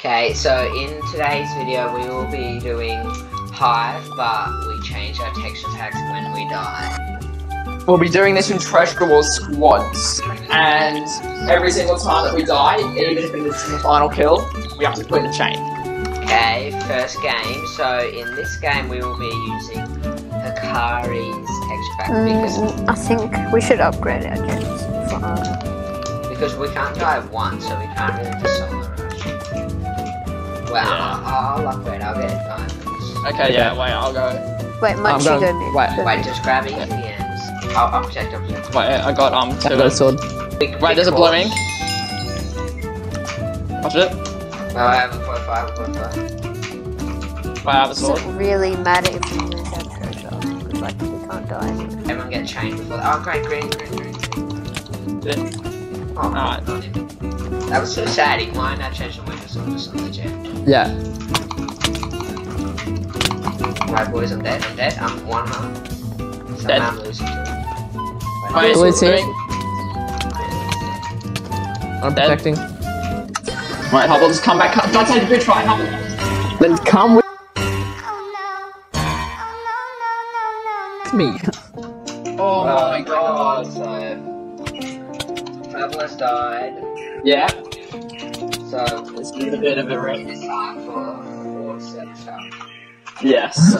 Okay, so in today's video we will be doing Hive, but we change our texture packs when we die. We'll be doing this in Treasure Wars squads, and every single time that we die, even if it's in the final kill, we have to put in a chain. Okay, first game. So in this game we will be using Hikari's texture pack because Mm, I think we should upgrade our gens. For, um, because we can't die once, so we can't really just solo rush. Well, Yeah. I'll, I'll upgrade. I'll get diamonds. Okay, yeah, wait, I'll go. wait, Munchie, going- go mid. wait, Wait, just grab easy ends. I'll, I'll protect. I'll protect. Wait, I got um I two. got a sword. Big- Right, big there's a horse. blooming. Watch it. Well, I have a point five. A point five. Wait, I have a sword. Doesn't really matter if we lose our treasure, because like we can't die. Everyone get chained before. Oh, great, green, green, green. Yeah. Oh, Alright. That was so sad. He might not change the window, so just on the jet. Yeah. Right, boys, I'm dead. I'm dead. I'm one heart. Somehow Dead. I'm losing to it. Wait, Blue team. I'm Dead. protecting. Right, Hubble, just come back. Don't take the bridge, right, Hubble. Then come with Oh no. Oh no, no, no, no. It's me. Oh my god. So, Traveler's died. Yeah. So, Let's give it a bit of a ring. it's for for setup. Yes.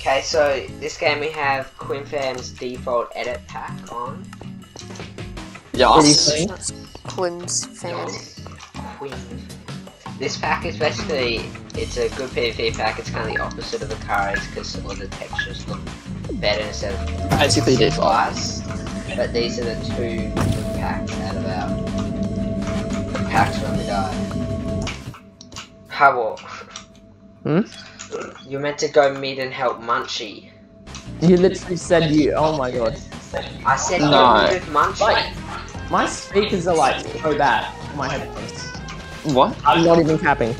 Okay, so this game we have QuinFam's default edit pack on. Yes. Quinn's fan. Queen. This pack is basically it's a good PvP pack. It's kind of the opposite of Hikari's because all the textures look better instead of Basically default. But these are the two packs out of our packs when. How? Hmm? You're meant to go meet and help Munchie. You literally said you. Oh my god. I said No. go with Munchie. Like- My speakers are like so bad. My headphones. What? I'm not even capping.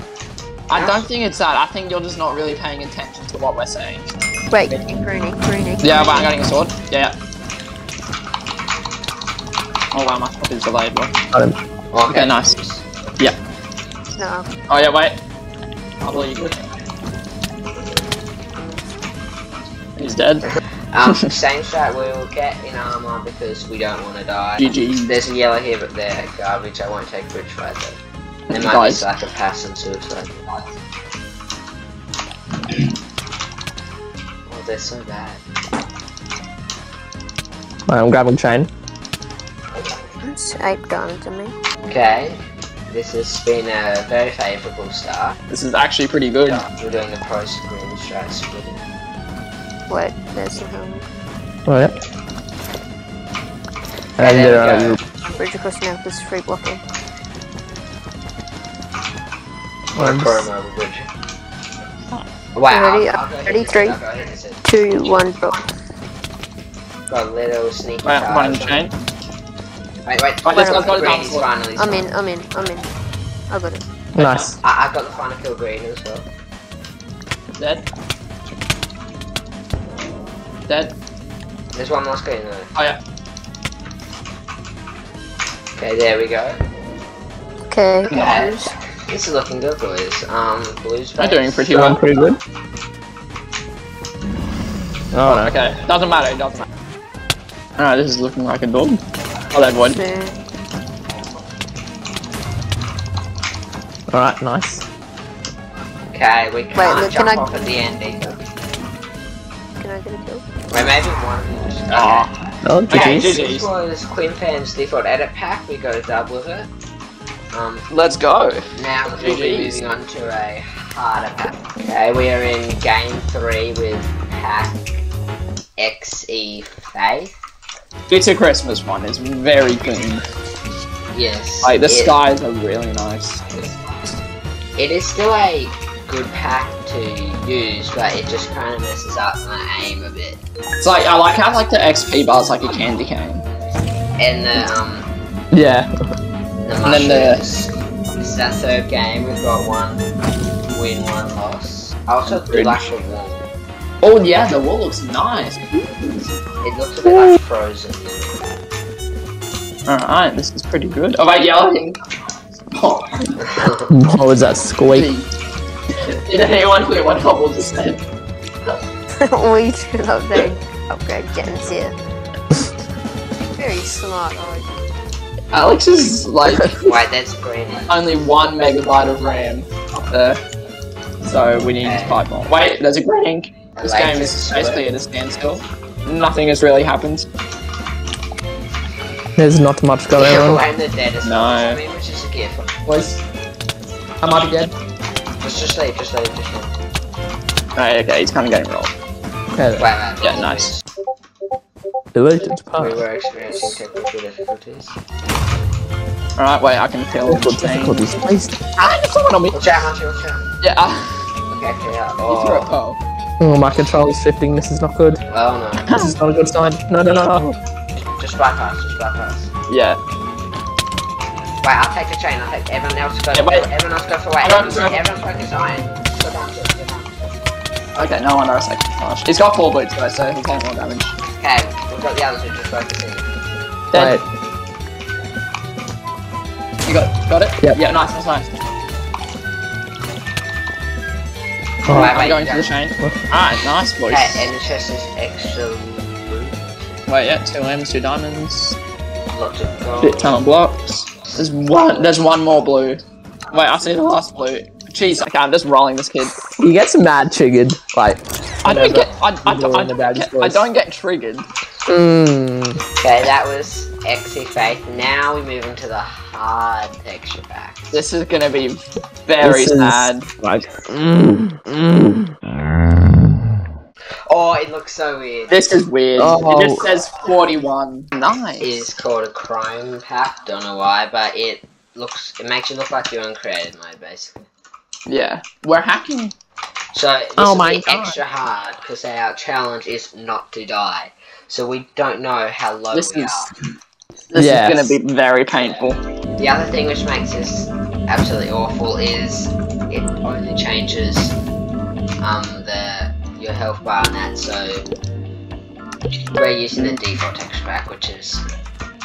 I don't think it's that. I think you're just not really paying attention to what we're saying. Wait, Greeny, Greeny. Yeah, but I'm getting a sword. Yeah, yeah. Oh wow, my top is delayed, bro. Got him. Okay, nice. No, Oh yeah, wait. I believe you. He's dead. Um, same strat we will get in armor because we don't want to die. GG. There's a yellow here, but they're garbage. I won't take bridge fight though. They might Guys. be like a passive suicide. Oh, they're so bad. Right, I'm grabbing chain. it's eight diamonds to me. Okay, this has been a very favourable start. This is actually pretty good. We're doing the pro screen strat splitting. Wait, there's the helmet. Oh yeah. Okay, And there uh, we go. Bridge across now, this is free blocking. On a promo bridge. Wow. Ready? I'll Ready? this, Three. I'll go hit this. Two, one, drop. Got a little sneaky Wait, card. one in the chain. Wait, wait. Right, let's go, Green, go to the he's finally I'm spawned. in, I'm in, I'm in. I got it. nice. I, I got the final kill green as well. Dead. Dead. There's one last screen though. Oh yeah. Okay, there we go. Okay, Yeah. blues. This is looking good, boys. Um, blues. I'm doing pretty Doing well. pretty good. Oh no. Okay, doesn't matter, it doesn't matter. Alright, this is looking like a dog. That wood. Two. Alright, nice. Okay, we can't look, jump can I- off at the end either. Can I get a kill? Wait, maybe one of them just. Okay. Aw. Oh, Okay, GG's. this GG's. was QuinFam's default edit pack. We go dub with it. Um, Let's go. now we'll be moving on to a harder pack. Okay, we are in game three with pack XE Faith. It's a Christmas one, it's very clean. Yes. Like, the skies are really nice. It is still a good pack to use, but it just kind of messes up my aim a bit. It's like, I like how like the XP bar is like a candy cane. And the um Yeah. the And then the- mushrooms. This is our third game. We've got one win, one loss. I also do like the wall. Oh yeah, the wall looks nice. It looks a bit like frozen. Alright, this is pretty good. Oh wait, yellow. Oh, What was that squeak? Did anyone hear what Hubble just said? we should upgrade, upgrade gens here. Very smart, Origin. Alex is like Wait, that's green. only one megabyte of RAM up there. So we need five more. Wait, there's a green ink. This Like game is basically at a standstill. Nothing has really happened. There's not much going on. and the dead is No. I mean, which is a gift. Boys, I might be dead. Just, just leave, just leave, just leave. Right, okay, he's kind of getting rolled. Okay, Wait, wait. Yeah, nice. deleted We part. were experiencing technical difficulties. Alright, wait, I can feel Technical the change. difficulties, please. Ah, there's someone on me. Watch out, Monty, watch out. Yeah, ah, Okay, okay, yeah. you threw a Oh, pearl. Oh, my controller's shifting. This is not good. oh no. This is not a good sign. No, no, no, no. Just bypass, just bypass. Yeah. Wait, I'll take the chain, I'll take everyone else go. Yeah, wait. Everyone else go for wait. I don't Everyone, know. everyone focus iron. Go down to it, go down to it. Okay, no one knows I can flash. He's got four boots though, so he'll take more damage. Okay, we've got the others who just focusing. Dead. Wait. You got got it? Yep. Yeah, nice, nice, nice. Oh, Wait, I'm going yeah. to the chain. Alright, ah, nice boys. Okay, and the chest is extra loot. Wait, yeah, two M's, two diamonds, Lots of shit gold. ton of blocks. There's one there's one more blue. Wait, I see the last blue. Jeez, okay, I'm just rolling this kid. He gets mad triggered. Like, I don't get I, I, you're don't, I, in the bad don't, I don't get triggered. Mm, Okay, that was Exy Faith. Now we move into the hard texture pack. This is gonna be very This is- sad. like, mm, mm. Oh, it looks so weird. This is weird. Oh. It just says 41. Nice. It is called a crime pack. Don't know why, but it looks. It makes you look like you're in creative mode, basically. Yeah. We're hacking. So this Oh will my be God. extra hard because our challenge is not to die. So we don't know how low This we is are. this Yes. is gonna be very painful. The other thing which makes this absolutely awful is it only changes um the your health bar and that. So we're using the default texture pack, which is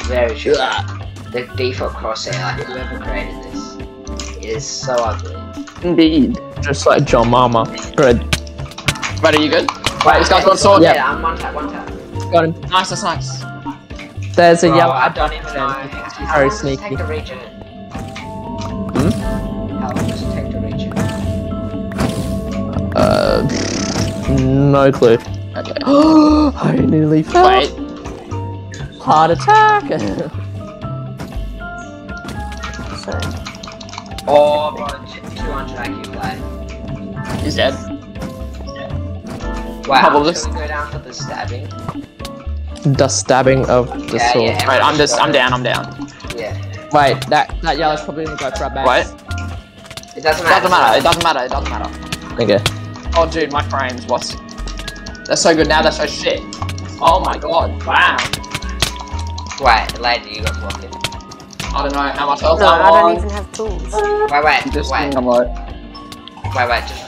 very true. The default crosshair, like whoever created this, it is so ugly. Indeed. just like John Mama. Good. Right, are you good? Wait, this guy's got a sword. Yeah. Yeah, I'm one tap, one tap. Got him. Nice, that's nice. There's a Bro, yellow. I don't even know. Very How long does it sneaky. take to reach? Hmm? How long does it take to reach it? Uh, no clue. Okay. I nearly fell. Wait. Heart attack. So, Oh, bro, t- 200 IQ play. He's dead. Wow, How about should we go down for the stabbing? The stabbing of the Yeah, sword. yeah. Right, I'm just I'm down, I'm down. Yeah. Wait, that that yellow's probably gonna go for our base. Wait. It doesn't It matter. doesn't matter, it doesn't matter, it doesn't matter. Okay. Oh dude, my frames, what? They're so good now, they're so shit. Oh my god, wow. Wait, later you got to lock. I don't know how much else no, I'm I don't on. even have tools. Wait, wait, Just wait, I'm low. wait, wait, just...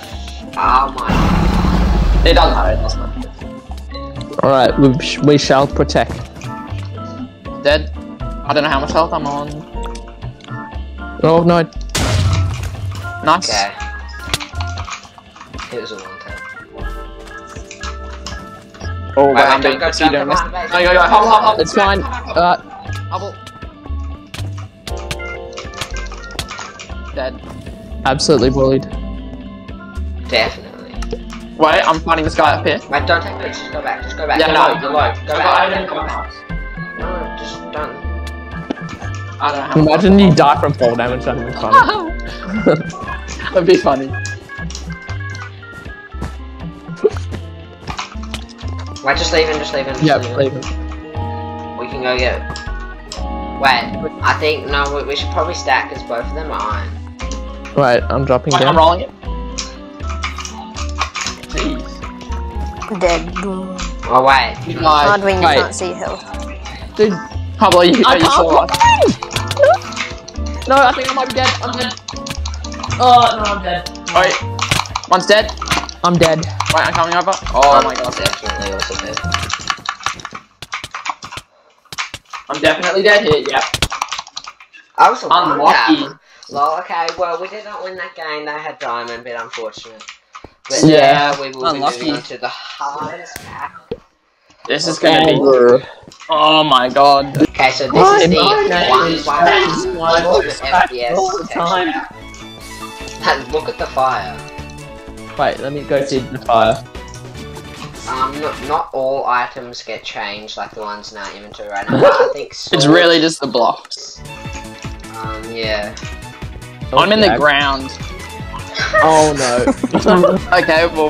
Oh my... It doesn't matter, it doesn't matter. All right, we, sh- we shall protect. Dead. I don't know how much health I'm on. Oh no. Nice. Okay. It was a long time. Oh, Wait, wait, I'm wait, being go, pussy go, doing go, No. It's fine. Uh, Hubble. Dead. absolutely bullied. Definitely. Wait, I'm fighting this guy up here. Wait, don't take pictures, go back, just go back. Yeah, you're no. low, you're low. Go I back, I go didn't come back. back. No, just don't. I don't know Imagine you die from fall damage. That'd be funny. That'd be funny. Wait, just leave him, just leave him, just yeah, leave him. leave it. We can go get. Wait, I think no. We, we should probably stack because both of them are iron. Right, I'm dropping Wait, I'm rolling it. Dead. Boom. Oh wait, Nice. Hard when you wait. can't see health. Dude, Pablo, are you, I are you still alive? can't No, I think I might be dead. I'm dead. Oh no, I'm dead. Wait. One's dead. I'm dead. Wait, I'm coming over. Oh I'm my god. definitely also dead. I'm definitely dead here, yeah. I was a one Unlucky. tap. Well, okay, well, we did not win that game. They had diamond, bit unfortunate. But Yeah, yeah, we will unlucky. be moving to the hardest pack. This is gonna be. Over. Oh my god. Okay, so this Why is the my name is James one White one Back all the FPS time. And look at the fire. Wait, let me go see the fire. Um, not, not all items get changed like the ones in our inventory right now. I think It's really just the blocks. Um, yeah. I'm in the ground. Oh no. Okay, well,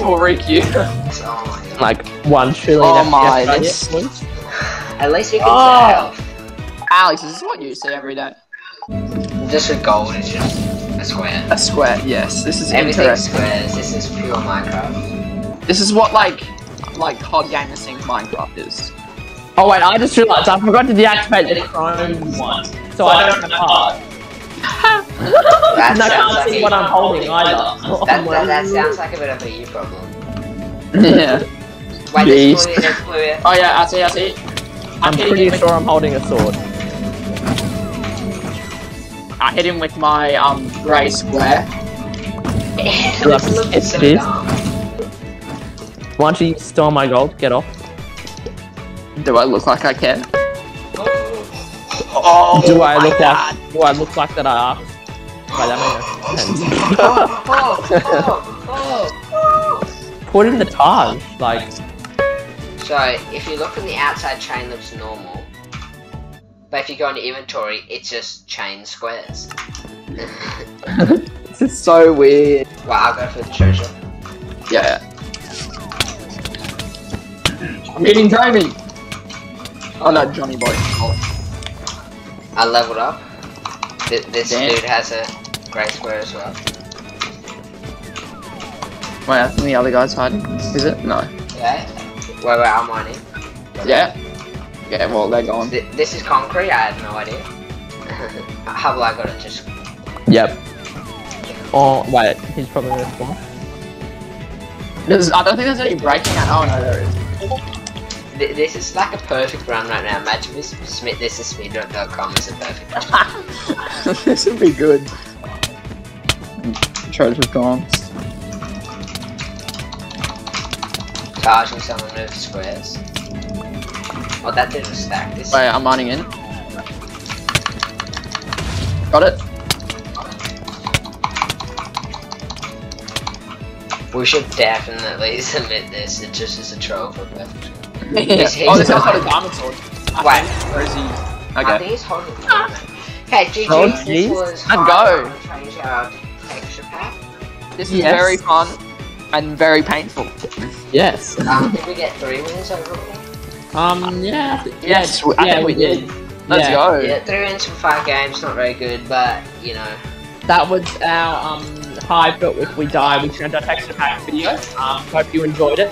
we'll requeue. Oh my god. like one trillion. Oh FPS my, this- At least you can Oh. tell. Alex, is this what you see every day? Just with gold, it's just a square. A square, yes. This is Everything's interesting. squares. This is pure Minecraft. This is what like like COD Gamer Sync Minecraft is. Oh wait, I just realized I forgot to deactivate the Chrome one, so I don't have a card. That and I sounds can't like see what I'm holding either. That, that, that sounds like a bit of a you problem. yeah. Wait, Jeez. there's blue, there's blue. here. Oh yeah, I see, I see. I'm hitting pretty him with- sure I'm holding a sword. I hit him with my um grey square. It it's so this. dumb. Why don't you steal my gold? Get off. Do I look like I care? Oh. Oh, do I look God. like? Do I look like that? I asked. Wait, that makes no sense. oh, oh, oh, oh. Put in the Taj, like. So, if you look on the outside, chain looks normal. But if you go into inventory, it's just chain squares. This is so weird. well, I'll go for the treasure. Yeah. I'm hitting Jamie. Oh no, Johnny Boy. I leveled up. Th- this Damn. dude has a great square as well. Wait, I think the other guy's hiding. Is it? No. Yeah. Where where am I in? Yeah. Yeah. Well, they're gone. Th- this is concrete. I had no idea. How have I got it? Just Yep. Oh wait, he's probably spawn. There's, I don't think there's any breaking out. Oh no, there is. th- this is like a perfect run right now. Imagine this. This is speedrun.com is a perfect run. this would be good. Treasure's gone. Charging someone move squares. Oh, that didn't stack. This. Wait, I'm mining in. Got it. We should definitely submit this. It just is a troll for perfect. Yeah. Oh, he's- he's oh, this guy's got a diamond sword. I Wait. Where is he? I Okay. think he's holding. Okay, GG. This was Let's go. On Change pack. This is Yes. very fun and very painful. Yes. Um, did we get three wins overall? Um. Yeah. Yes, Yeah. I yeah, think we we did. did. Let's Yeah. go. Yeah, three wins from five games. Not very good, but you know. That was our um high but if we die we change our texture pack video. Um hope you enjoyed it.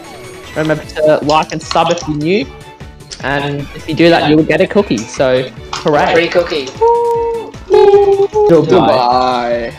Remember to like and sub if you're new. And if you do that you will get a cookie. So hooray. Free cookie. Goodbye. Goodbye.